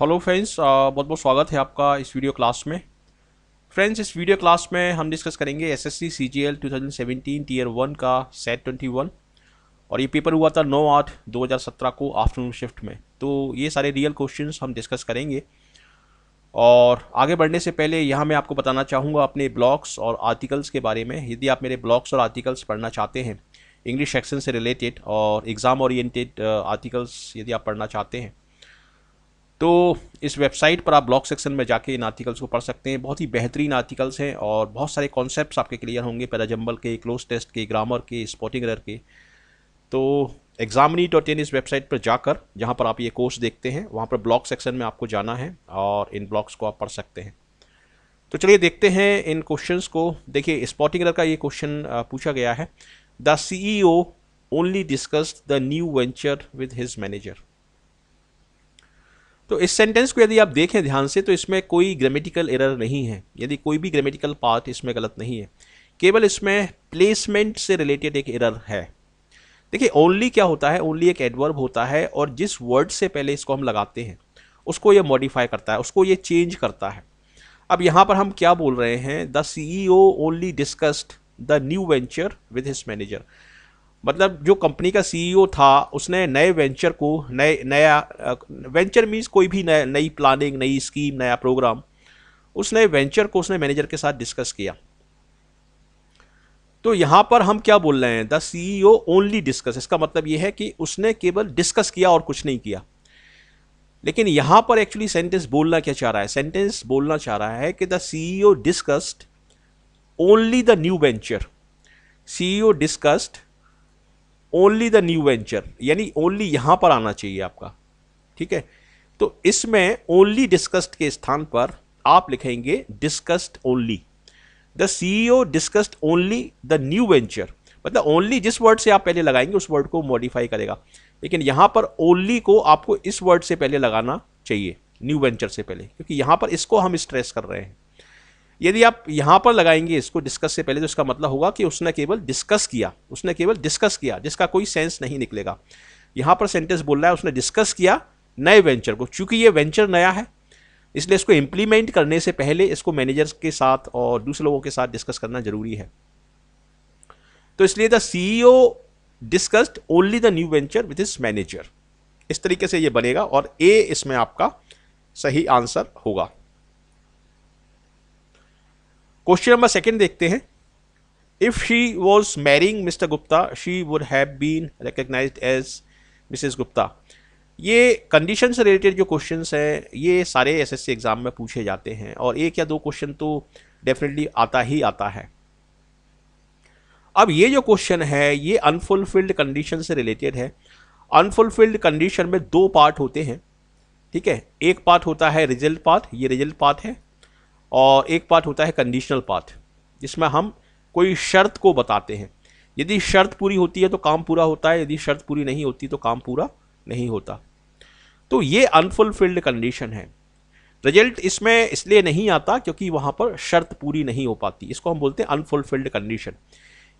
Hello friends बहुत बहुत स्वागत है आपका इस वीडियो क्लास में। फ्रेंड्स इस वीडियो क्लास में हम डिस्कस करेंगे एसएससी सीजीएल 2017 टीयर वन का सेट 21 और ये पेपर हुआ था 9 आठ 2017 को आफ्टरनून शिफ्ट में। तो ये सारे रियल क्वेश्चंस हम डिस्कस करेंगे। और आगे बढ़ने से पहले यहाँ मैं आपको बताना चाहूँगा अपने ब्लॉग्स और आर्टिकल्स के बारे में। यदि आप मेरे ब्लॉग्स और आर्टिकल्स पढ़ना चाहते हैं इंग्लिश सेक्शन से रिलेटेड और एग्ज़ाम ओरिएंटेड आर्टिकल्स यदि आप पढ़ना चाहते हैं तो इस वेबसाइट पर आप ब्लॉग सेक्शन में जाके इन आर्टिकल्स को पढ़ सकते हैं। बहुत ही बेहतरीन आर्टिकल्स हैं और बहुत सारे कॉन्सेप्ट्स आपके क्लियर होंगे पैराजम्बल के, क्लोज टेस्ट के, ग्रामर के, स्पॉटिंग एरर के। तो एग्जामनी डॉट इन इस वेबसाइट पर जाकर, जहाँ पर आप ये कोर्स देखते हैं, वहाँ पर ब्लॉग सेक्शन में आपको जाना है और इन ब्लॉग्स को आप पढ़ सकते हैं। तो चलिए देखते हैं इन क्वेश्चंस को। देखिए स्पॉटिंग का ये क्वेश्चन पूछा गया है। The C E only discussed the new venture with his manager तो इस सेंटेंस को यदि आप देखें ध्यान से तो इसमें कोई ग्रामेटिकल एरर नहीं है। यदि कोई भी ग्रामेटिकल पार्ट इसमें गलत नहीं है। केवल इसमें प्लेसमेंट से रिलेटेड एक एरर है। देखिए ओनली क्या होता है? ओनली एक एडवर्ब होता है और जिस वर्ड से पहले इसको हम लगाते हैं, उसको ये मॉडिफाई करता है, उसको ये चेंज करता है। अब यहाँ पर हम क्या बोल रहे हैं? The C E only discussed the new venture with his manager मतलब जो कंपनी का सीईओ था, उसने नए वेंचर को, नए, नया वेंचर मीन्स कोई भी नई प्लानिंग नई स्कीम नया प्रोग्राम उस नए वेंचर को, उसने मैनेजर के साथ डिस्कस किया। तो यहाँ पर हम क्या बोल रहे हैं? द सीईओ ओनली डिस्कस इसका मतलब यह है कि उसने केवल डिस्कस किया और कुछ नहीं किया। लेकिन यहाँ पर एक्चुअली सेंटेंस बोलना क्या चाह रहा है? सेंटेंस बोलना चाह रहा है कि the CEO discussed only the new venture CEO discussed only the new venture यानी ओनली यहाँ पर आना चाहिए आपका, ठीक है? तो इसमें ओनली डिस्कस्ड के स्थान पर आप लिखेंगे discussed only the CEO discussed only the new venture मतलब ओनली जिस वर्ड से आप पहले लगाएँगे, उस वर्ड को मॉडिफाई करेगा। लेकिन यहाँ पर ओनली को आपको इस वर्ड से पहले लगाना चाहिए न्यू वेंचर से पहले, क्योंकि यहाँ पर इसको हम स्ट्रेस कर रहे हैं। यदि आप यहाँ पर लगाएँगे इसको डिस्कस से पहले तो इसका मतलब होगा कि उसने केवल डिस्कस किया, उसने केवल डिस्कस किया, जिसका कोई सेंस नहीं निकलेगा। यहाँ पर सेंटेंस बोल रहा है, उसने डिस्कस किया नए वेंचर को। चूँकि ये वेंचर नया है, इसलिए इसको इम्प्लीमेंट करने से पहले इसको मैनेजर्स के साथ और दूसरे लोगों के साथ डिस्कस करना ज़रूरी है। तो इसलिए the CEO discussed only the new venture with his manager इस तरीके से ये बनेगा और ए इसमें आपका सही आंसर होगा। क्वेश्चन नंबर सेकेंड देखते हैं। If she was marrying Mr Gupta she would have been recognize as Mrs Gupta ये कंडीशन से रिलेटेड जो क्वेश्चन हैं, ये सारे एसएससी एग्ज़ाम में पूछे जाते हैं और एक या दो क्वेश्चन तो डेफिनेटली आता ही आता है। अब ये जो क्वेश्चन है, ये अनफुलफिल्ड कंडीशन से रिलेटेड है। अनफुलफिल्ड कंडीशन में दो पार्ट होते हैं, ठीक है? एक पार्ट होता है रिज़ल्ट पार्ट ये रिज़ल्ट पार्ट है। और एक पार्ट होता है कंडीशनल पार्ट जिसमें हम कोई शर्त को बताते हैं। यदि शर्त पूरी होती है तो काम पूरा होता है, यदि शर्त पूरी नहीं होती तो काम पूरा नहीं होता। तो ये अनफुलफिल्ड कंडीशन है। रिज़ल्ट इसमें इसलिए नहीं आता क्योंकि वहाँ पर शर्त पूरी नहीं हो पाती। इसको हम बोलते हैं अनफुलफिल्ड कंडीशन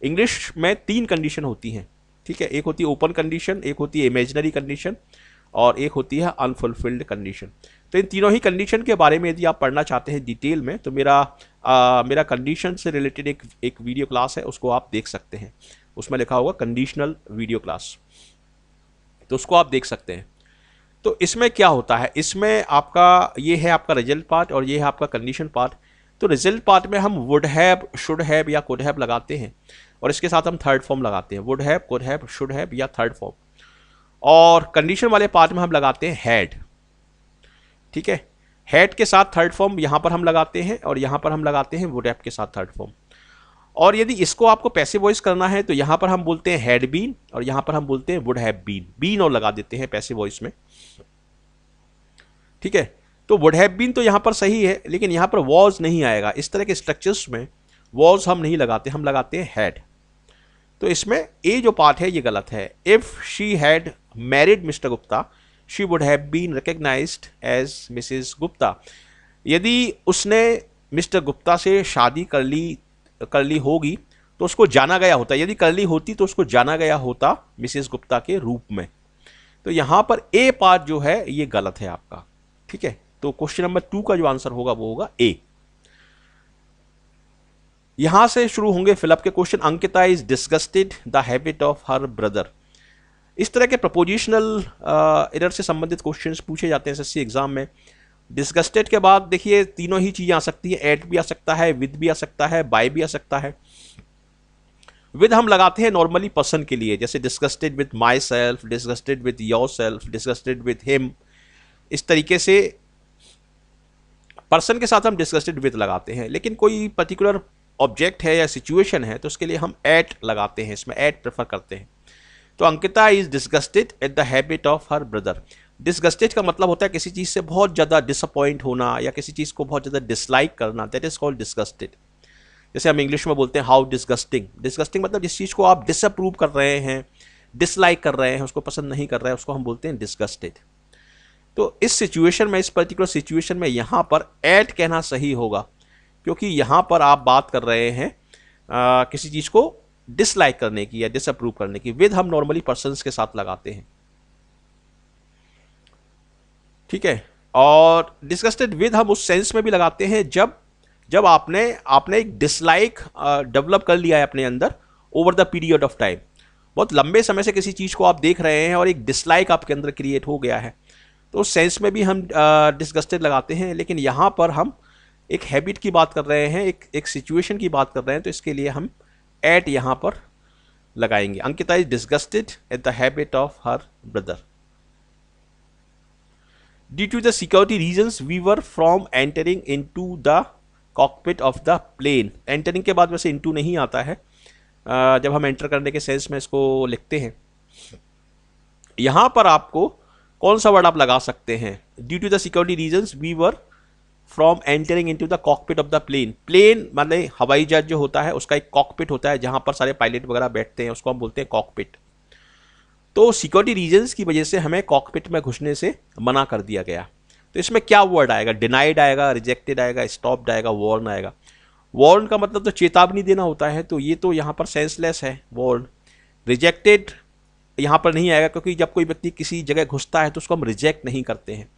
इंग्लिश में तीन कंडीशन होती हैं, ठीक है? एक होती है ओपन कंडीशन एक होती है इमेजनरी कंडीशन और एक होती है अनफुलफिल्ड कंडीशन तो इन तीनों ही कंडीशन के बारे में यदि आप पढ़ना चाहते हैं डिटेल में तो मेरा आ, मेरा कंडीशन से रिलेटेड एक एक वीडियो क्लास है उसको आप देख सकते हैं। उसमें लिखा होगा कंडीशनल वीडियो क्लास तो उसको आप देख सकते हैं। तो इसमें क्या होता है? इसमें आपका ये है आपका रिज़ल्ट पार्ट और ये है आपका कंडीशन पार्ट तो रिज़ल्ट पार्ट में हम वुड हैव शुड हैव या कुड हैव लगाते हैं और इसके साथ हम थर्ड फॉर्म लगाते हैं। Would have could have should have या थर्ड फॉर्म और कंडीशन वाले पार्ट में हम लगाते हैं हैड ठीक है? हैड के साथ थर्ड फॉर्म यहाँ पर हम लगाते हैं और यहाँ पर हम लगाते हैं वुड हैव के साथ थर्ड फॉर्म और यदि इसको आपको पैसे वॉइस करना है तो यहाँ पर हम बोलते हैं हैड बीन और यहाँ पर हम बोलते हैं वुड हैव बीन बीन और लगा देते हैं पैसे वॉइस में. ठीक है? तो वुड हैव बीन तो यहाँ पर सही है, लेकिन यहाँ पर वॉज़ नहीं आएगा. इस तरह के स्ट्रक्चर्स में वॉज़ हम नहीं लगाते, हम लगाते हैं हैड तो इसमें ए जो पार्ट है, ये गलत है. If she had married Mr Gupta she would have been recognized as Mrs Gupta यदि उसने मिस्टर गुप्ता से शादी कर ली कर ली होगी तो उसको जाना गया होता। यदि कर ली होती तो उसको जाना गया होता मिसेस गुप्ता के रूप में। तो यहाँ पर ए पार्ट जो है, ये गलत है आपका। ठीक है? तो क्वेश्चन नंबर टू का जो आंसर होगा, वो होगा ए यहाँ से शुरू होंगे फिलअप के question Ankita is disgusted the habit of her brother इस तरह के प्रपोजिशनल एरर से संबंधित क्वेश्चन पूछे जाते हैं एसएससी एग्ज़ाम में। डिस्गस्टेड के बाद देखिए, तीनों ही चीज़ें आ सकती हैं। एट भी आ सकता है विद भी आ सकता है बाय भी आ सकता है। विद हम लगाते हैं नॉर्मली पर्सन के लिए, जैसे disgusted with myself disgusted with yourself disgusted with him इस तरीके से पर्सन के साथ हम डिस्गस्टेड विद लगाते हैं। लेकिन कोई पर्टिकुलर ऑब्जेक्ट है या सिचुएशन है तो उसके लिए हम एट लगाते हैं, इसमें एट प्रेफर करते हैं। तो Ankita is disgusted at the habit of her brother disgusted का मतलब होता है किसी चीज़ से बहुत ज़्यादा डिसअपॉइंट होना या किसी चीज़ को बहुत ज़्यादा डिसलाइक करना. दैट इज़ कॉल्ड डिस्गस्टेड जैसे हम इंग्लिश में बोलते हैं हाउ डिस्गस्टिंग डिस्गस्टिंग मतलब जिस चीज़ को आप डिसअप्रूव कर रहे हैं डिसलाइक कर रहे हैं उसको पसंद नहीं कर रहे हैं उसको हम बोलते हैं डिस्गस्टेड तो इस सिचुएशन में इस पर्टिकुलर सिचुएशन में यहाँ पर एट कहना सही होगा. क्योंकि यहाँ पर आप बात कर रहे हैं आ, किसी चीज़ को डिसलाइक करने की या डिसअप्रूव करने की विद हम नॉर्मली पर्सन के साथ लगाते हैं। ठीक है? और डिस्कस्टेड विद हम उस सेंस में भी लगाते हैं जब जब आपने आपने एक डिसलाइक डेवलप कर लिया है अपने अंदर over the period of time बहुत लंबे समय से किसी चीज़ को आप देख रहे हैं और एक डिसलाइक आपके अंदर क्रिएट हो गया है। तो उस सेंस में भी हम डिस्गस्टेड लगाते हैं, लेकिन यहाँ पर हम एक हैबिट की बात कर रहे हैं, एक एक सिचुएशन की बात कर रहे हैं तो इसके लिए हम एट यहाँ पर लगाएँगे। Ankita is disgusted at the habit of her brother due to the security reason we were from entering into the cockpit of the plane entering के बाद वैसे इंटू नहीं आता है। जब हम एंटर करने के सेंस में इसको लिखते हैं। यहाँ पर आपको कौन सा वर्ड आप लगा सकते हैं? Due to the security reason we were from entering into the cockpit of the plane plane मतलब हवाई जहाज़ जो होता है, उसका एक कॉकपिट होता है, जहाँ पर सारे पायलट वगैरह बैठते हैं, उसको हम बोलते हैं कॉकपिट तो सिक्योरिटी रीजंस की वजह से हमें कॉकपिट में घुसने से मना कर दिया गया. तो इसमें क्या वर्ड आएगा? डिनाइड आएगा रिजेक्टेड आएगा स्टॉप्ड आएगा वॉर्न आएगा. वॉर्न का मतलब तो चेतावनी देना होता है तो ये तो यहाँ पर सेंसलेस है वॉर्न रिजेक्टेड यहाँ पर नहीं आएगा, क्योंकि जब कोई व्यक्ति किसी जगह घुसता है तो उसको हम रिजेक्ट नहीं करते हैं.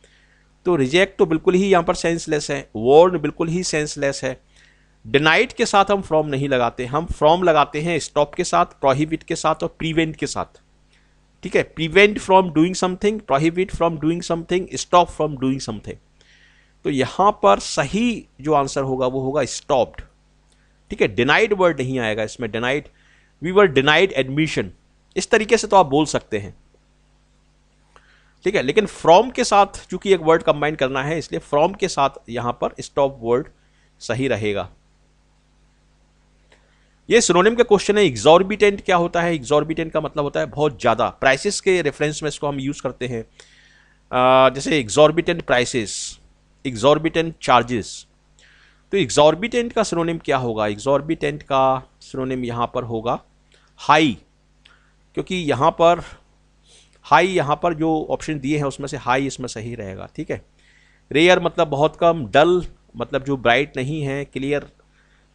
तो रिजेक्ट तो बिल्कुल ही यहाँ पर सेंसलेस है वॉर्न बिल्कुल ही सेंसलेस है। डिनाइट के साथ हम फ्रॉम नहीं लगाते, हम फ्रॉम लगाते हैं स्टॉप के साथ प्रोहिबिट के साथ और प्रीवेंट के साथ। ठीक है? Prevent from doing something prohibit from doing something stop from doing something तो यहाँ पर सही जो आंसर होगा, वो होगा स्टॉप्ड ठीक है? डिनाइड वर्ड नहीं आएगा इसमें। Denied we were denied admission इस तरीके से तो आप बोल सकते हैं। ठीक है, लेकिन फ्रॉम के साथ चूँकि एक वर्ड कंबाइन करना है, इसलिए फ्रॉम के साथ यहाँ पर स्टॉप वर्ड सही रहेगा। ये सिनोनिम का क्वेश्चन है एग्जॉर्बिटेंट क्या होता है? एग्जॉर्बिटेंट का मतलब होता है बहुत ज़्यादा। प्राइसेस के रेफरेंस में इसको हम यूज़ करते हैं। जैसे एग्जॉर्बिटेंट प्राइसेस एग्जॉर्बिटेंट चार्जेस तो एग्जॉर्बिटेंट का सिनोनिम क्या होगा? एग्जॉर्बिटेंट का सिनोनिम यहाँ पर होगा हाई क्योंकि यहाँ पर हाई यहाँ पर जो ऑप्शन दिए हैं, उसमें से हाई इसमें सही रहेगा, ठीक है? रेयर मतलब बहुत कम डल मतलब जो ब्राइट नहीं है क्लियर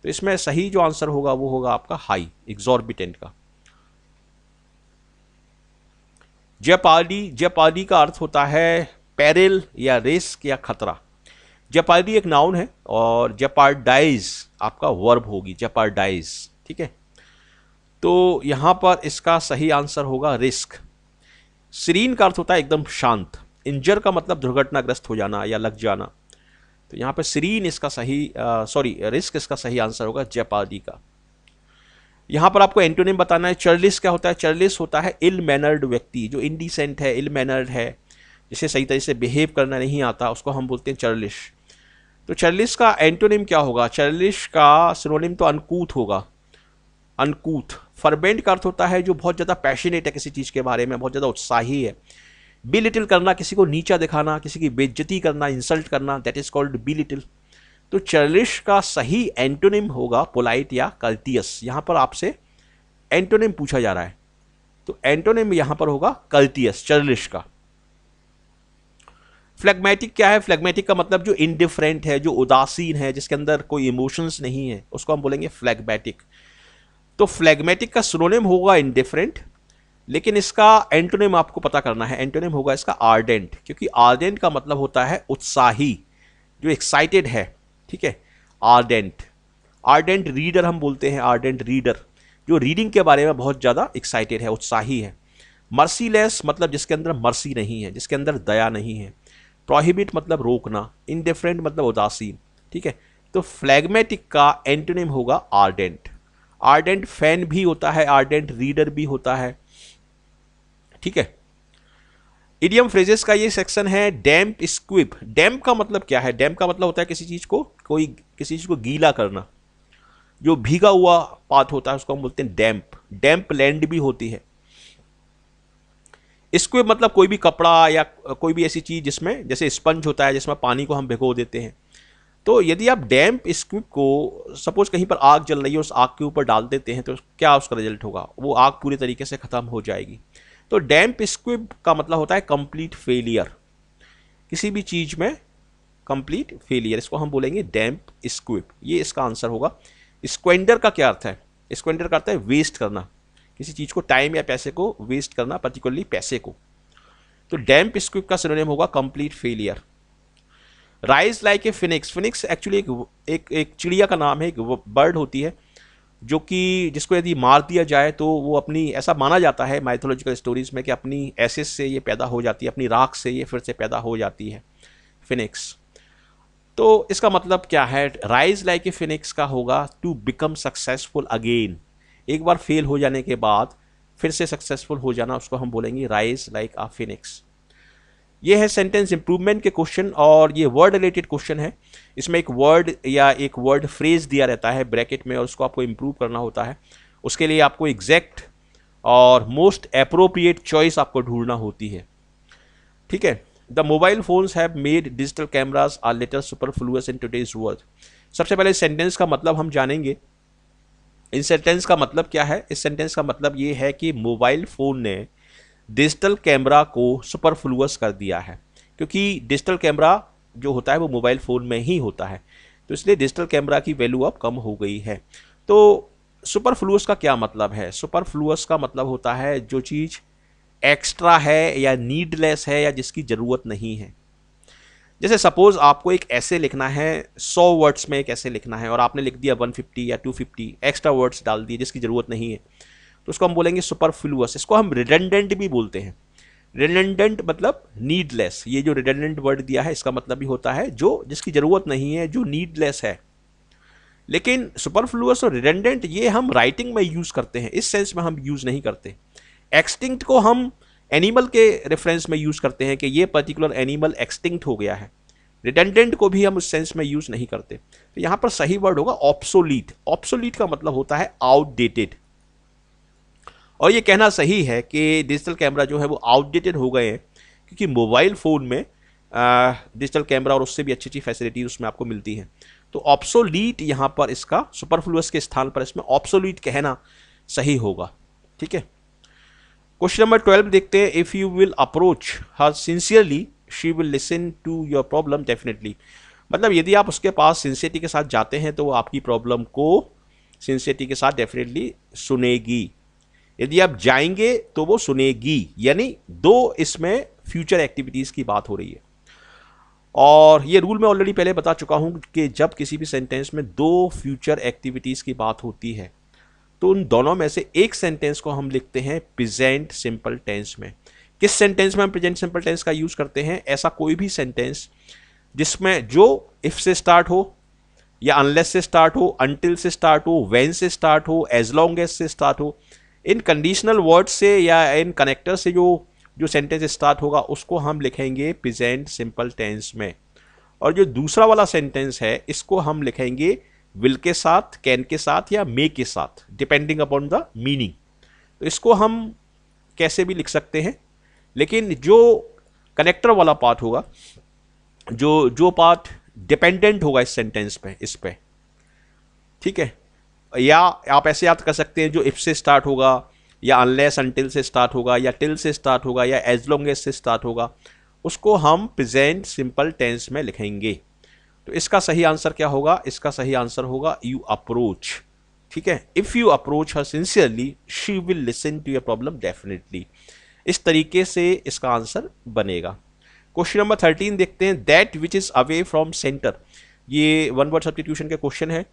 तो इसमें सही जो आंसर होगा, वो होगा आपका हाई एग्जॉर्बिटेंट का। जेपार्डी जेपार्डी का अर्थ होता है पेरिल या रिस्क या खतरा। जेपार्डी एक नाउन है और जेपार्डाइज आपका वर्ब होगी जेपार्डाइज ठीक है? तो यहाँ पर इसका सही आंसर होगा रिस्क सीरीन का अर्थ होता है एकदम शांत। इंजर का मतलब दुर्घटनाग्रस्त हो जाना या लग जाना। तो यहाँ पे सीरीन इसका सही सॉरी रिस्क इसका सही आंसर होगा जयपाली का। यहाँ पर आपको एंटोनिम बताना है चर्लिस क्या होता है? चर्लिस होता है इल मैनर्ड व्यक्ति, जो इनडिसेंट है इल मैनर्ड है, जिसे सही तरीके से बिहेव करना नहीं आता, उसको हम बोलते हैं चर्लिश तो चर्लिस का एंटोनिम क्या होगा? चर्लिश का सिनोनिम तो अनकूथ होगा। अनकूथ फरबेंट का अर्थ होता है जो बहुत ज़्यादा पैशनेट है किसी चीज़ के बारे में, बहुत ज़्यादा उत्साही है। बी लिटिल करना, किसी को नीचा दिखाना, किसी की बेज्जती करना इंसल्ट करना that is called belittle तो चर्लिश का सही एंटोनिम होगा पोलाइट या कल्टियस यहाँ पर आपसे एंटोनिम पूछा जा रहा है। तो एंटोनिम यहाँ पर होगा कल्टियस चर्लिश का। फ्लैगमेटिक क्या है? फ्लैगमेटिक का मतलब जो इनडिफरेंट है, जो उदासीन है, जिसके अंदर कोई इमोशंस नहीं है, उसको हम बोलेंगे फ्लैगमेटिक तो फ्लैगमेटिक का सिनोनिम होगा इनडिफरेंट लेकिन इसका एंटोनिम आपको पता करना है। एंटोनिम होगा इसका आर्डेंट क्योंकि आर्डेंट का मतलब होता है उत्साही, जो एक्साइटेड है, ठीक है? आर्डेंट आर्डेंट रीडर हम बोलते हैं आर्डेंट रीडर जो रीडिंग के बारे में बहुत ज़्यादा एक्साइटेड है, उत्साही है। मर्सीलेस मतलब जिसके अंदर मर्सी नहीं है, जिसके अंदर दया नहीं है। प्रोहिबिट मतलब रोकना इनडिफरेंट मतलब उदासीन ठीक है? तो फ्लैगमेटिक का एंटोनिम होगा आर्डेंट आर्डेंट फ़ैन भी होता है आर्डेंट रीडर भी होता है। ठीक है? इडियम फ्रेजेस का ये सेक्शन है डैम्प स्क्विप डैम्प का मतलब क्या है? डैम्प का मतलब होता है किसी चीज़ को, कोई, किसी चीज़ को गीला करना। जो भीगा हुआ पात होता है, उसको हम बोलते हैं डैम्प डैम्प लैंड भी होती है। स्क्विप मतलब कोई भी कपड़ा या कोई भी ऐसी चीज़ जिसमें, जैसे स्पंज होता है, जिसमें पानी को हम भिगो देते हैं। तो यदि आप डैम्प स्क्विप को, सपोज़ कहीं पर आग जल रही है उस आग के ऊपर डाल देते हैं तो क्या उसका रिज़ल्ट होगा? वो आग पूरी तरीके से ख़त्म हो जाएगी। तो डैम्प स्क्विब का मतलब होता है कंप्लीट फेलियर किसी भी चीज़ में कंप्लीट फेलियर इसको हम बोलेंगे डैम्प स्क्विप ये इसका आंसर होगा। स्क्वेंडर का क्या अर्थ है? स्क्वेंडर का अर्थ है वेस्ट करना। किसी चीज़ को टाइम या पैसे को वेस्ट करना पर्टिकुलरली पैसे को। तो डैम्प स्क्विब का सिनोनिम होगा complete failure rise like a phoenix phoenix actually एक एक एक चिड़िया का नाम है, एक बर्ड होती है, जो कि जिसको यदि मार दिया जाए तो वो अपनी, ऐसा माना जाता है माइथोलॉजिकल स्टोरीज में कि अपनी एसिस से ये पैदा हो जाती है, अपनी राख से ये फिर से पैदा हो जाती है फिनिक्स तो इसका मतलब क्या है? राइज लाइक ए फिनिक्स का होगा टू बिकम सक्सेसफुल अगेन एक बार फेल हो जाने के बाद, फिर से सक्सेसफुल हो जाना, उसको हम बोलेंगे राइज लाइक आ फिनिक्स ये है सेंटेंस इंप्रूवमेंट के क्वेश्चन और ये वर्ड रिलेटेड क्वेश्चन है। इसमें एक वर्ड या एक वर्ड फ्रेज दिया रहता है ब्रैकेट में और उसको आपको इम्प्रूव करना होता है। उसके लिए आपको एग्जैक्ट और मोस्ट अप्रोप्रिएट चॉइस आपको ढूंढना होती है। ठीक है? The mobile phones have made digital cameras are later superfluous in today's world सबसे पहले सेंटेंस का मतलब हम जानेंगे। इन सेंटेंस का मतलब क्या है? इस सेंटेंस का मतलब ये है कि मोबाइल फ़ोन ने डिजिटल कैमरा को सुपरफ्लूअस कर दिया है। क्योंकि डिजिटल कैमरा जो होता है वो मोबाइल फ़ोन में ही होता है। तो इसलिए डिजिटल कैमरा की वैल्यू अब कम हो गई है। तो सुपरफ्लूअस का क्या मतलब है? सुपरफ्लूअस का मतलब होता है जो चीज़ एक्स्ट्रा है या नीडलेस है या जिसकी ज़रूरत नहीं है। जैसे सपोज़ आपको एक ऐसे लिखना है, सौ वर्ड्स में एक ऐसे लिखना है और आपने लिख दिया 150 या 250 एक्स्ट्रा वर्ड्स डाल दिए जिसकी ज़रूरत नहीं है। तो उसको हम बोलेंगे सुपरफ्लूअस इसको हम रिडेंडेंट भी बोलते हैं। रिडेंडेंट मतलब नीडलेस ये जो रिडेंडेंट वर्ड दिया है, इसका मतलब भी होता है जो, जिसकी ज़रूरत नहीं है, जो नीडलेस है। लेकिन सुपरफ्लूअस और रिडेंडेंट ये हम राइटिंग में यूज़ करते हैं। इस सेंस में हम यूज़ नहीं करते। एक्सटिंक्ट को हम एनिमल के रेफरेंस में यूज़ करते हैं कि ये पर्टिकुलर एनिमल एक्सटिंक्ट हो गया है। रिडेंडेंट को भी हम उस सेंस में यूज़ नहीं करते। तो यहाँ पर सही वर्ड होगा ऑप्सोलीट ऑप्सोलीट का मतलब होता है आउटडेटेड और ये कहना सही है कि डिजिटल कैमरा जो है वो आउटडेटेड हो गए हैं, क्योंकि मोबाइल फ़ोन में डिजिटल कैमरा और उससे भी अच्छी अच्छी फैसिलिटी उसमें आपको मिलती हैं। तो ऑप्सोलीट यहाँ पर इसका सुपरफ्लूस के स्थान पर इसमें ऑप्सोलीट कहना सही होगा। ठीक है? क्वेश्चन नंबर ट्वेल्व देखते हैं if you will approach her sincerely she will listen to your problem definitely मतलब यदि आप उसके पास सिंसियरिटी के साथ जाते हैं तो वो आपकी प्रॉब्लम को सिंसियरिटी के साथ डेफिनेटली सुनेगी। यदि आप जाएँगे तो वो सुनेगी, यानी दो इसमें फ्यूचर एक्टिविटीज़ की बात हो रही है। और ये रूल मैं ऑलरेडी पहले बता चुका हूँ कि जब किसी भी सेंटेंस में दो फ्यूचर एक्टिविटीज़ की बात होती है तो उन दोनों में से एक सेंटेंस को हम लिखते हैं प्रेजेंट सिंपल टेंस में। किस सेंटेंस में हम प्रेजेंट सिंपल टेंस का यूज़ करते हैं? ऐसा कोई भी सेंटेंस जिसमें जो इफ़ से स्टार्ट हो, या अनलेस से स्टार्ट हो अनटिल से स्टार्ट हो वेन से स्टार्ट हो एज लॉन्ग एज से स्टार्ट हो इन कंडीशनल वर्ड से या इन कनेक्टर से जो जो सेंटेंस स्टार्ट होगा, उसको हम लिखेंगे प्रेजेंट सिंपल टेंस में। और जो दूसरा वाला सेंटेंस है, इसको हम लिखेंगे विल के साथ कैन के साथ या मे के साथ डिपेंडिंग अपॉन द मीनिंग तो इसको हम कैसे भी लिख सकते हैं, लेकिन जो कनेक्टर वाला पार्ट होगा, जो जो पार्ट डिपेंडेंट होगा इस सेंटेंस पे, इस पे। ठीक है? या आप ऐसे याद कर सकते हैं जो इफ़ से स्टार्ट होगा, या अनलेस अनटिल से स्टार्ट होगा, या टिल से स्टार्ट होगा, या एज लॉन्ग एज से स्टार्ट होगा, उसको हम प्रेजेंट सिंपल टेंस में लिखेंगे। तो इसका सही आंसर क्या होगा? इसका सही आंसर होगा यू अप्रोच ठीक है? If you approach her sincerely she will listen to your problem definitely इस तरीके से इसका आंसर बनेगा। क्वेश्चन नंबर थर्टीन देखते हैं। That which is away from centre ये वन वर्ड सब्सटीट्यूशन के क्वेश्चन है।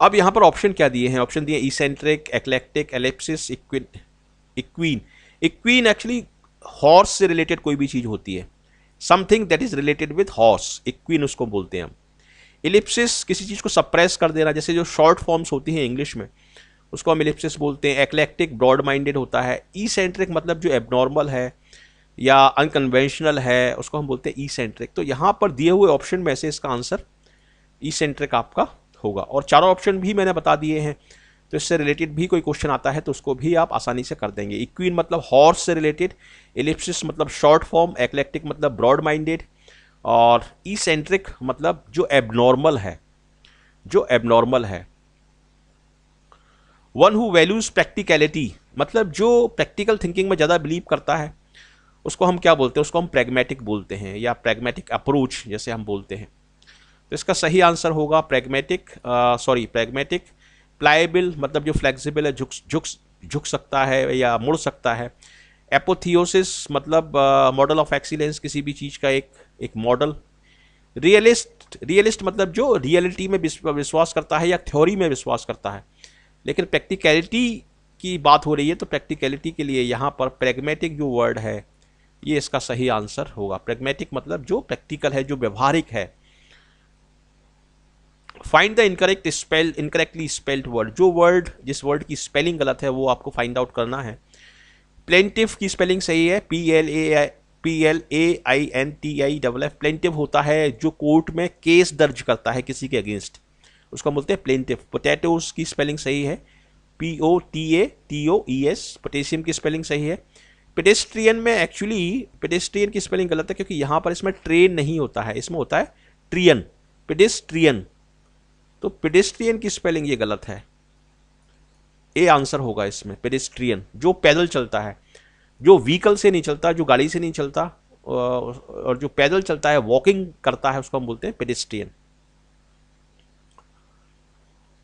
अब यहाँ पर ऑप्शन क्या दिए हैं? ऑप्शन दिए eccentric eclectic ellipsis equine equine equine actually horse से रिलेटेड कोई भी चीज़ होती है। Something that is related with horse equine उसको बोलते हैं हम। इलिप्सिस किसी चीज़ को सप्रेस कर देना, जैसे जो शॉर्ट फॉर्म्स होती हैं इंग्लिश में, उसको हम इलिप्सिस बोलते हैं। एक्लेक्टिक ब्रॉड माइंडेड होता है। ई सेंट्रिक मतलब जो एबनॉर्मल है या अनकन्वेंशनल है, उसको हम बोलते हैं ई सेंट्रिक तो यहाँ पर दिए हुए ऑप्शन में से इसका आंसर ई सेंट्रिक आपका होगा। और चारों ऑप्शन भी मैंने बता दिए हैं। तो इससे रिलेटेड भी कोई क्वेश्चन आता है तो उसको भी आप आसानी से कर देंगे। इक्वीन मतलब हॉर्स से रिलेटेड एलिप्सिस मतलब शॉर्ट फॉर्म एक्लेक्टिक मतलब ब्रॉड माइंडेड और ई सेंट्रिक मतलब जो एबनॉर्मल है। जो एबनॉर्मल है। वन हु वैल्यूज़ प्रैक्टिकलिटी मतलब जो प्रैक्टिकल थिंकिंग में ज़्यादा बिलीव करता है, उसको हम क्या बोलते हैं? उसको हम प्रैग्मेटिक बोलते हैं या प्रैग्मेटिक अप्रोच जैसे हम बोलते हैं। तो इसका सही आंसर होगा प्रैग्मेटिक सॉरी प्रेगमेटिक प्लाइबल मतलब जो फ्लेक्सिबल है, झुक झुक झुक सकता है या मुड़ सकता है। एपोथियोसिस मतलब मॉडल ऑफ़ एक्सीलेंस किसी भी चीज़ का एक एक मॉडल रियलिस्ट रियलिस्ट मतलब जो रियलिटी में विश्वास करता है या थ्योरी में विश्वास करता है। लेकिन प्रैक्टिकलिटी की बात हो रही है तो प्रैक्टिकलिटी के लिए यहाँ पर प्रैग्मेटिक जो वर्ड है, ये इसका सही आंसर होगा। प्रैग्मेटिक मतलब जो प्रैक्टिकल है, जो व्यवहारिक है find the incorrect spell incorrectly spelled word जो वर्ड जिस वर्ड की स्पेलिंग गलत है, वो आपको फाइंड आउट करना है। प्लेंटिव की स्पेलिंग सही है P L A P L A I N T I double F plaintiff होता है जो कोर्ट में केस दर्ज करता है किसी के अगेंस्ट उसको बोलते हैं प्लेंटिव पोटैटोज की स्पेलिंग सही है P O T A T O E S potassium की स्पेलिंग सही है। पेडेस्ट्रियन में एक्चुअली पेडेस्ट्रियन की स्पेलिंग गलत है, क्योंकि यहाँ पर इसमें ट्रेन नहीं होता है, इसमें होता है ट्रियन पेडेस्ट्रियन तो पेडेस्ट्रियन की स्पेलिंग ये गलत है। ए आंसर होगा इसमें पेडेस्ट्रियन जो पैदल चलता है। जो व्हीकल से नहीं चलता, जो गाड़ी से नहीं चलता और जो पैदल चलता है वॉकिंग करता है, उसको हम बोलते हैं पेडेस्ट्रियन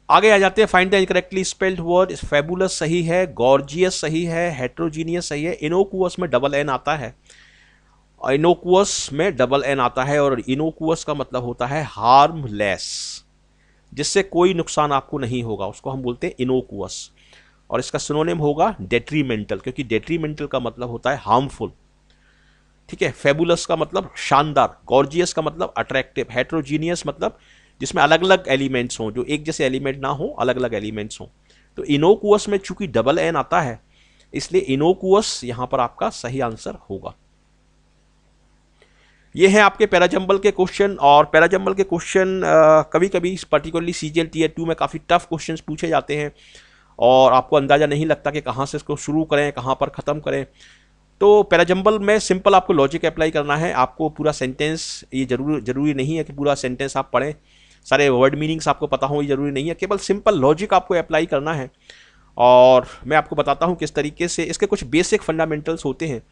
आगे आ जाते हैं find the incorrectly spelled word fabulous सही है गॉर्जियस सही है हेट्रोजीनियस सही है इनोकुअस में डबल एन आता है। इनोकुअस में डबल एन आता है, और इनोकुअस का मतलब होता है हार्मलेस जिससे कोई नुकसान आपको नहीं होगा, उसको हम बोलते हैं इनोकुअस और इसका सिनोनिम होगा डेट्रीमेंटल क्योंकि डेट्रीमेंटल का मतलब होता है हार्मफुल ठीक है? फेबुलस का मतलब शानदार गॉर्जियस का मतलब अट्रैक्टिव हेट्रोजीनियस मतलब जिसमें अलग अलग एलिमेंट्स हों, जो एक जैसे एलिमेंट ना हो अलग अलग एलिमेंट्स हों। तो इनोकुअस में चूँकि डबल एन आता है, इसलिए इनोकुअस यहाँ पर आपका सही आंसर होगा। ये है आपके पैराजम्बल के क्वेश्चन और पैराजम्बल के क्वेश्चन कभी कभी particularly C G L T में काफ़ी टफ क्वेश्चन पूछे जाते हैं और आपको अंदाज़ा नहीं लगता कि कहाँ से इसको शुरू करें, कहाँ पर ख़त्म करें। तो पैराजम्बल में सिंपल आपको लॉजिक अप्लाई करना है, आपको पूरा सेंटेंस ये ज़रूर, ज़रूरी नहीं है कि पूरा सेंटेंस आप पढ़ें। सारे वर्ड मीनिंग्स आपको पता हो, ये ज़रूरी नहीं है, केवल सिंपल लॉजिक आपको अप्लाई करना है। और मैं आपको बताता हूँ किस तरीके से इसके कुछ बेसिक फंडामेंटल्स होते हैं।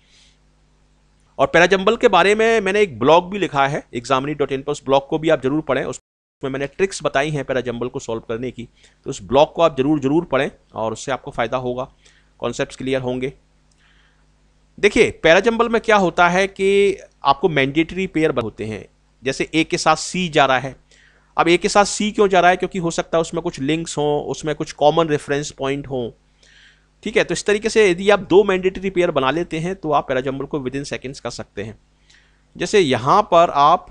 और पैराजम्बल के बारे में मैंने एक ब्लॉग भी लिखा है एग्जामिनी डॉट इन पर, उस ब्लॉग को भी आप ज़रूर पढ़ें उसमें मैंने ट्रिक्स बताई हैं पैराजम्बल को सॉल्व करने की तो उस ब्लॉग को आप ज़रूर ज़रूर पढ़ें और उससे आपको फ़ायदा होगा कॉन्सेप्ट क्लियर होंगे। देखिए पैराजम्बल में क्या होता है कि आपको मैंडेटरी पेयर होते हैं, जैसे ए के साथ सी जा रहा है। अब ए के साथ सी क्यों जा रहा है? क्योंकि हो सकता है उसमें कुछ लिंक्स हों, उसमें कुछ कॉमन रेफरेंस पॉइंट हों ठीक है तो इस तरीके से यदि आप दो मैंडेटरी पेयर बना लेते हैं तो आप पैराजम्बल को विद इन सेकेंड्स कर सकते हैं। जैसे यहाँ पर आप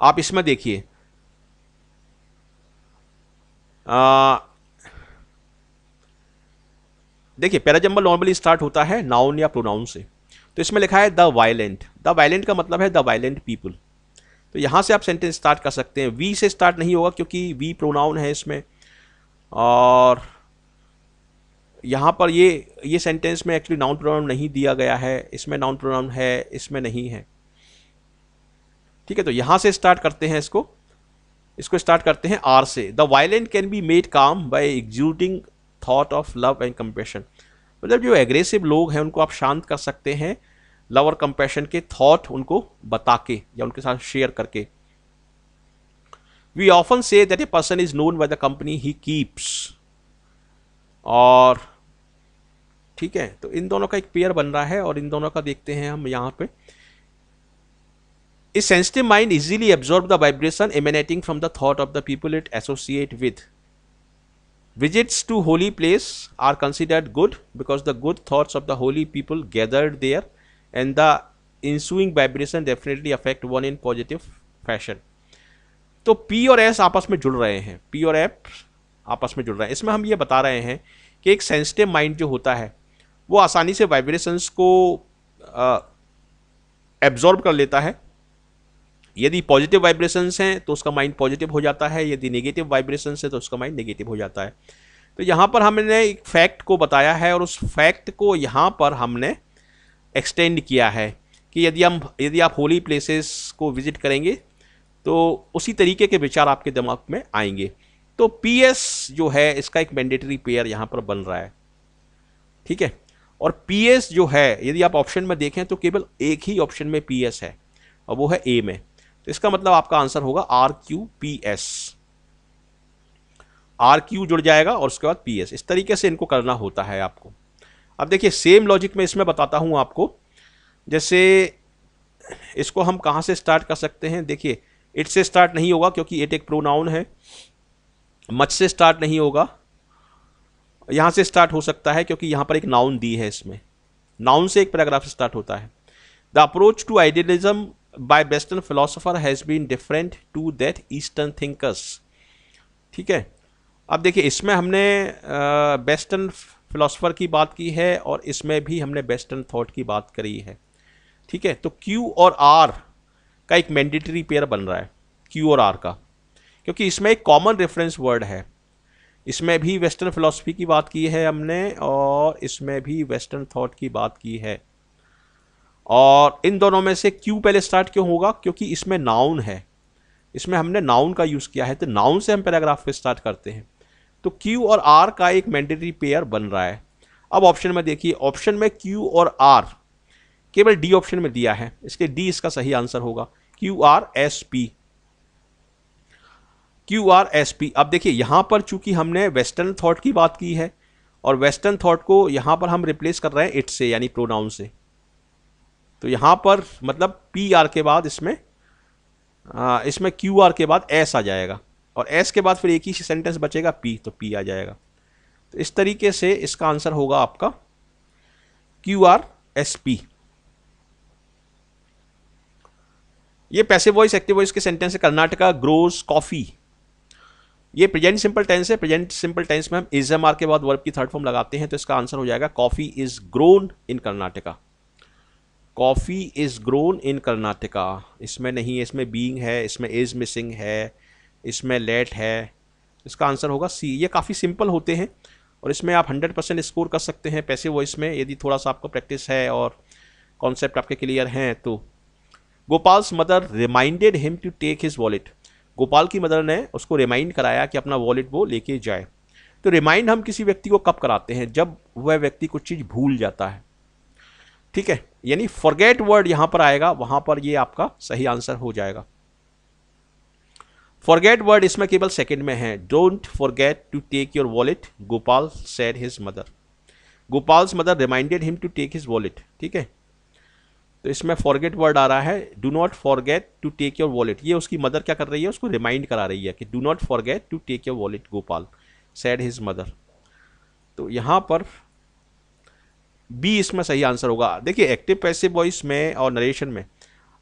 आप इसमें देखिए। देखिए पैराजम्बल नॉर्मली स्टार्ट होता है नाउन या प्रोनाउन से। तो इसमें लिखा है द वायलेंट द वायलेंट का मतलब है द वायलेंट पीपल तो यहाँ से आप सेंटेंस स्टार्ट कर सकते हैं। वी से स्टार्ट नहीं होगा, क्योंकि वी प्रोनाउन है इसमें। और यहाँ पर ये ये सेंटेंस में एक्चुअली नाउन प्रोनाउन नहीं दिया गया है, इसमें नाउन प्रोनाउन है, इसमें नहीं है। ठीक है तो यहाँ से स्टार्ट करते हैं इसको। इसको स्टार्ट करते हैं आर से। The violent can be made calm by exuding thought of love and compassion मतलब जो एग्रेसिव लोग हैं, उनको आप शांत कर सकते हैं लव और कंपैशन के थॉट उनको बता के या उनके साथ शेयर करके। We often say that a person is known by the company he keeps और ठीक है? तो इन दोनों का एक पेयर बन रहा है और इन दोनों का देखते हैं हम यहाँ पे। इस sensitive mind easily absorb the vibration emanating from the thought of the people it associate with visits to holy place are considered good because the good thoughts of the holy people gathered there and the ensuing vibration definitely affect one in positive fashion तो P और S आपस में जुड़ रहे हैं। P और F आपस में जुड़ रहे हैं। इसमें हम ये बता रहे हैं कि एक सेंसिटिव माइंड जो होता है वो आसानी से वाइब्रेशंस को एब्जॉर्ब कर लेता है। यदि पॉजिटिव वाइब्रेशंस हैं तो उसका माइंड पॉजिटिव हो जाता है। यदि नेगेटिव वाइब्रेशंस है तो उसका माइंड नेगेटिव हो जाता है। तो यहाँ पर हमने एक फैक्ट को बताया है और उस फैक्ट को यहाँ पर हमने एक्सटेंड किया है कि यदि हम, यदि आप होली प्लेसेस को विज़िट करेंगे तो उसी तरीके के विचार आपके दिमाग में आएँगे। तो पी एस जो है, इसका एक मैंडेटरी पेयर यहाँ पर बन रहा है। ठीक है? और पी एस जो है, यदि आप ऑप्शन में देखें तो केवल एक ही ऑप्शन में पी एस है, और वो है ए में। तो इसका मतलब आपका आंसर होगा R Q P S R Q जुड़ जाएगा और उसके बाद पी एस इस तरीके से इनको करना होता है आपको। अब देखिए सेम लॉजिक में इसमें बताता हूँ आपको। जैसे इसको हम कहाँ से स्टार्ट कर सकते हैं? देखिए इट से स्टार्ट नहीं होगा क्योंकि इट एक प्रोनाउन है। मच से स्टार्ट नहीं होगा। यहाँ से स्टार्ट हो सकता है क्योंकि यहाँ पर एक नाउन दी है इसमें। नाउन से एक पैराग्राफ स्टार्ट होता है। The approach to idealism by western philosopher has been different to that eastern thinkers. ठीक है? अब देखिए, इसमें हमने वेस्टर्न फिलोसफर की बात की है और इसमें भी हमने वेस्टर्न थॉट की बात करी है। ठीक है? तो क्यू और आर का एक मैंडेटरी पेयर बन रहा है। क्यू और आर का। क्योंकि इसमें एक कॉमन रेफरेंस वर्ड है। इसमें भी वेस्टर्न फिलोसफी की बात की है हमने और इसमें भी वेस्टर्न थॉट की बात की है। और इन दोनों में से क्यू पहले स्टार्ट क्यों होगा? क्योंकि इसमें नाउन है। इसमें हमने नाउन का यूज़ किया है। तो नाउन से हम पैराग्राफ पे स्टार्ट करते हैं। तो क्यू और आर का एक मैंडेटरी पेयर बन रहा है। अब ऑप्शन में देखिए ऑप्शन में क्यू और आर केवल डी ऑप्शन में दिया है। इसके डी इसका सही आंसर होगा। Q R S P Q R S P अब देखिए यहाँ पर चूँकि हमने वेस्टर्न थॉट की बात की है और वेस्टर्न थॉट को यहाँ पर हम रिप्लेस कर रहे हैं इट से यानी प्रोनाउन से। तो यहाँ पर मतलब पी आर के बाद इसमें आ, इसमें क्यू आर के बाद एस आ जाएगा। और एस के बाद फिर एक ही सेंटेंस बचेगा पी तो पी आ जाएगा। तो इस तरीके से इसका आंसर होगा आपका क्यू आर एस पी ये पैसे वॉइस एक्टिव वॉइस के सेंटेंस है कर्नाटका ग्रोस कॉफ़ी ये प्रेजेंट सिंपल टेंस है। प्रेजेंट सिंपल टेंस में हम इज़ एम आर के बाद वर्ब की थर्ड फॉर्म लगाते हैं तो इसका आंसर हो जाएगा coffee is grown in Karnataka coffee is grown in Karnataka इसमें नहीं है, इसमें बींग है, इसमें इज़ मिसिंग है, इसमें लेट है। इसका आंसर होगा सी ये काफ़ी सिंपल होते हैं और इसमें आप 100 परसेंट स्कोर कर सकते हैं पैसे वॉइस में। यदि थोड़ा सा आपको प्रैक्टिस है और कॉन्सेप्ट आपके क्लियर हैं तो। Gopal's mother reminded him to take his wallet Gopal की मदर ने उसको रिमाइंड कराया कि अपना वॉलेट वो लेके जाए। तो रिमाइंड हम किसी व्यक्ति को कब कराते हैं? जब वह व्यक्ति कुछ चीज़ भूल जाता है। ठीक है? यानी फॉरगेट वर्ड यहाँ पर आएगा, वहाँ पर ये आपका सही आंसर हो जाएगा। फॉरगेट वर्ड इसमें केवल सेकंड में है। Don't forget to take your wallet Gopal said his mother Gopal's mother reminded him to take his wallet ठीक है? तो इसमें फॉरगेट वर्ड आ रहा है do not forget to take your wallet ये उसकी मदर क्या कर रही है? उसको रिमाइंड करा रही है कि do not forget to take your wallet Gopal said his mother तो यहाँ पर बी इसमें सही आंसर होगा। देखिए एक्टिव पैसिव वॉइस में और नरेशन में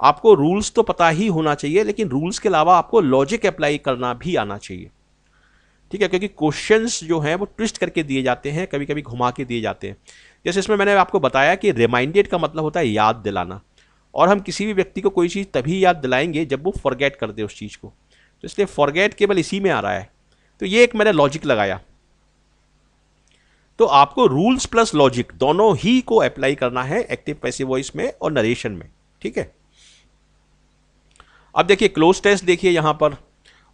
आपको रूल्स तो पता ही होना चाहिए, लेकिन रूल्स के अलावा आपको लॉजिक अप्लाई करना भी आना चाहिए। ठीक है, क्योंकि क्वेश्चंस जो हैं, वो ट्विस्ट करके दिए जाते हैं कभी कभी घुमा के दिए जाते हैं। जैसे इसमें मैंने आपको बताया कि रिमाइंडेड का मतलब होता है याद दिलाना। और हम किसी भी व्यक्ति को कोई चीज़ तभी याद दिलाएँगे जब वो फॉरगेट कर दे उस चीज़ को। तो इसलिए फॉरगेट केवल इसी में आ रहा है। तो ये एक मैंने लॉजिक लगाया। तो आपको रूल्स प्लस लॉजिक दोनों ही को अप्लाई करना है एक्टिव पैसिव वॉइस में और नरेशन में। ठीक है? अब देखिए क्लोज टेस्ट देखिए यहाँ पर।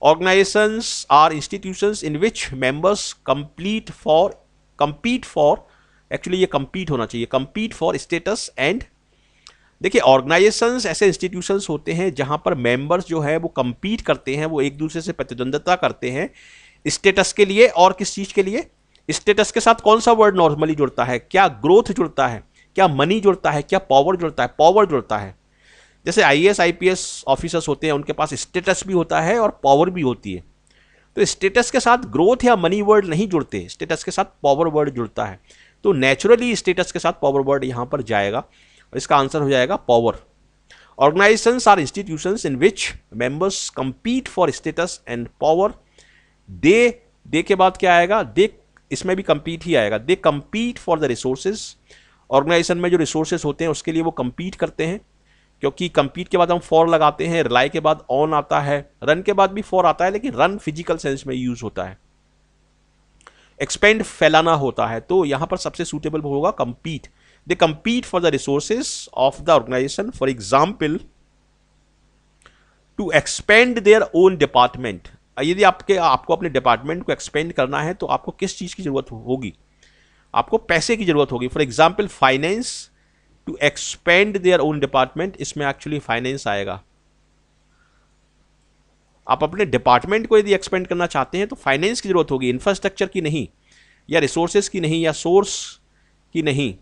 Organisations are institutions in which members complete for compete for actually ये कंपीट होना चाहिए। कंपीट फॉर स्टेटस एंड देखिए ऑर्गेनाइजेशंस ऐसे इंस्टीट्यूशंस होते हैं जहाँ पर मेंबर्स जो है वो compete करते हैं, वो एक दूसरे से प्रतिद्वंदता करते हैं स्टेटस के लिए और किस चीज़ के लिए? स्टेटस के साथ कौन सा वर्ड नॉर्मली जुड़ता है? क्या ग्रोथ जुड़ता है? क्या मनी जुड़ता है? क्या पावर जुड़ता है? पावर जुड़ता है। जैसे I S I P S officers होते हैं, उनके पास स्टेटस भी होता है और पावर भी होती है। तो स्टेटस के साथ ग्रोथ या मनी वर्ड नहीं जुड़ते। स्टेटस के साथ पावर वर्ड जुड़ता है। तो नेचुरली स्टेटस के साथ पावर वर्ड यहाँ पर जाएगा और इसका आंसर हो जाएगा power organisations are institutions in which members compete for status and power they they के बाद क्या आएगा? दे इसमें भी कंपीट ही आएगा. They compete for the resources organisation में जो रिसोर्सेज होते हैं, उसके लिए वो कंपीट करते हैं. क्योंकि कंपीट के बाद हम फॉर लगाते हैं रिलाई के बाद ऑन आता है. रन के बाद भी फॉर आता है, लेकिन रन फ़िज़िकल सेंस में यूज़ होता है. एक्सपेंड फैलाना होता है तो यहाँ पर सबसे सूटेबल होगा compete they compete for the resources of the organisation for example to expend their own department यदि आपके, आपको अपने डिपार्टमेंट को एक्सपेंड करना है तो आपको किस चीज़ की ज़रूरत होगी? आपको पैसे की ज़रूरत होगी. For example finance to expend their own department इसमें एक्चुअली फाइनेंस आएगा. आप अपने डिपार्टमेंट को यदि एक्सपेंड करना चाहते हैं तो फाइनेंस की ज़रूरत होगी इंफ्रास्ट्रक्चर की नहीं, या रिसोर्सेज की नहीं, या सोर्स की नहीं।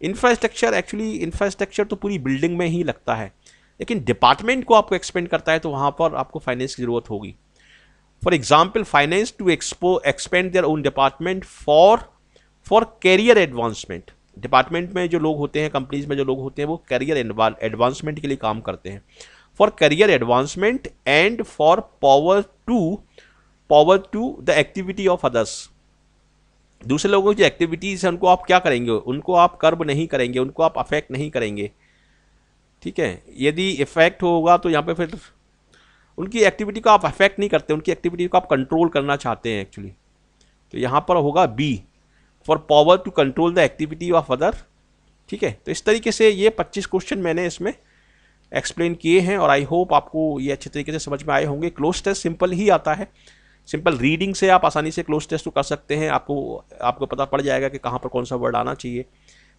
इंफ्रास्ट्रक्चर एक्चुअली इंफ्रास्ट्रक्चर तो पूरी बिल्डिंग में ही लगता है, लेकिन डिपार्टमेंट को आपको एक्सपेंड करता है तो वहाँ पर आपको फाइनेंस की ज़रूरत होगी। For example finance to expo expend their own department for for career advancement department में जो लोग होते हैं कंपनीज़ में जो लोग होते हैं, वो कैरियर एडवांसमेंट के लिए काम करते हैं। For career advancement and for power to power to the activity of others दूसरे लोगों की जो एक्टिविटीज़ है, उनको आप क्या करेंगे? उनको आप कर्ब नहीं करेंगे, उनको आप अफेक्ट नहीं करेंगे। ठीक है? यदि इफ़ेक्ट होगा तो यहाँ पे फिर उनकी एक्टिविटी को आप अफेक्ट नहीं करते, उनकी एक्टिविटी को आप कंट्रोल करना चाहते हैं एक्चुअली तो यहाँ पर होगा B for power to control the activity of other ठीक है? तो इस तरीके से ये 25 क्वेश्चन मैंने इसमें एक्सप्लेन किए हैं और आई होप आपको ये अच्छे तरीके से समझ में आए होंगे। क्लोज टेस्ट सिंपल ही आता है। सिंपल रीडिंग से आप आसानी से क्लोज टेस्ट तो कर सकते हैं। आपको आपको पता पड़ जाएगा कि कहाँ पर कौन सा वर्ड आना चाहिए।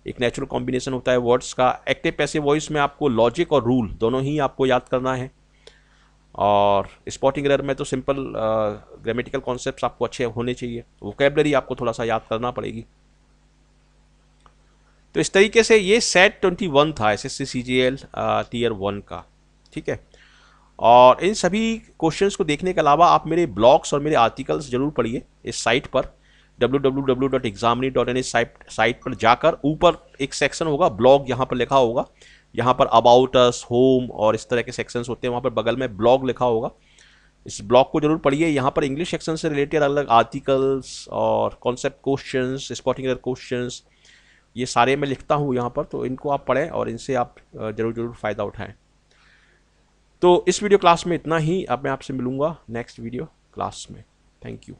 एक नेचुरल कॉम्बिनेशन होता है वर्ड्स का। एक्टिव पैसिव वॉइस में आपको लॉजिक और रूल दोनों ही आपको याद करना है। और स्पॉटिंग एरर में तो सिंपल ग्रामेटिकल कॉन्सेप्ट आपको अच्छे होने चाहिए। वोकेबलरी आपको थोड़ा सा याद करना पड़ेगी। तो इस तरीके से ये सेट ट्वेंटी वन था S S C C G L tier one का, ठीक है? और इन सभी क्वेश्चंस को देखने के अलावा आप मेरे ब्लॉग्स और मेरे आर्टिकल्स ज़रूर पढ़िए इस साइट पर www.examini.in साइट साइट पर जाकर ऊपर एक सेक्शन होगा ब्लॉग यहाँ पर लिखा होगा, यहाँ पर अबाउट अस होम और इस तरह के सेक्शंस होते हैं, वहाँ पर बगल में ब्लॉग लिखा होगा। इस ब्लॉग को ज़रूर पढ़िए, यहाँ पर इंग्लिश सेक्शन से रिलेटेड अलग आर्टिकल्स और कॉन्सेप्ट क्वेश्चंस स्पॉटिंग क्वेश्चंस ये सारे मैं लिखता हूँ यहाँ पर तो इनको आप पढ़ें और इनसे आप ज़रूर ज़रूर फ़ायदा उठाएँ। तो इस वीडियो क्लास में इतना ही। अब मैं आपसे मिलूँगा नेक्स्ट वीडियो क्लास में। Thank you.